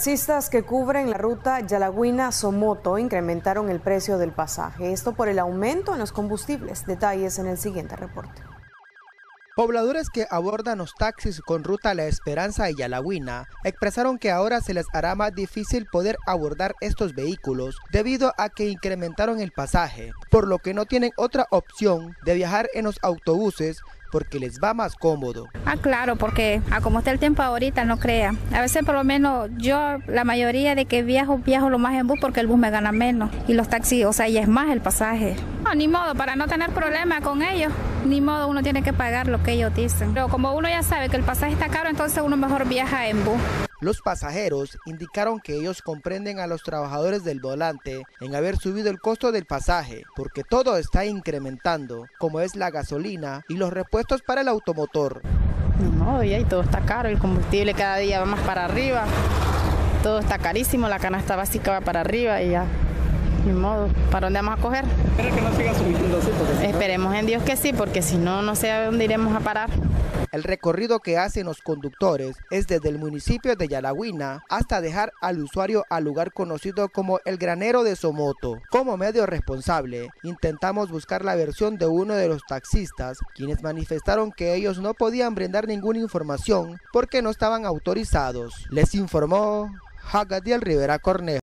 Taxistas que cubren la ruta Yalagüina-Somoto incrementaron el precio del pasaje. Esto por el aumento en los combustibles. Detalles en el siguiente reporte. Pobladores que abordan los taxis con ruta La Esperanza y Yalagüina expresaron que ahora se les hará más difícil poder abordar estos vehículos debido a que incrementaron el pasaje, por lo que no tienen otra opción de viajar en los autobuses porque les va más cómodo. Ah, claro, porque a como está el tiempo ahorita, no crea. A veces por lo menos yo, la mayoría de que viajo, viajo lo más en bus porque el bus me gana menos. Y los taxis, o sea, y es más el pasaje. No, ni modo, para no tener problema con ellos, ni modo, uno tiene que pagar lo que ellos dicen. Pero como uno ya sabe que el pasaje está caro, entonces uno mejor viaja en bus. Los pasajeros indicaron que ellos comprenden a los trabajadores del volante en haber subido el costo del pasaje, porque todo está incrementando, como es la gasolina y los repuestos para el automotor. No, y ahí todo está caro, el combustible cada día va más para arriba, todo está carísimo, la canasta básica va para arriba y ya ni modo, ¿para dónde vamos a coger? que no siga subiendo así? Esperemos en Dios que sí, porque si no, no sé a dónde iremos a parar. El recorrido que hacen los conductores es desde el municipio de Yalagüina hasta dejar al usuario al lugar conocido como el granero de Somoto. Como medio responsable, intentamos buscar la versión de uno de los taxistas, quienes manifestaron que ellos no podían brindar ninguna información porque no estaban autorizados. Les informó Jagadiel Rivera Cornejo.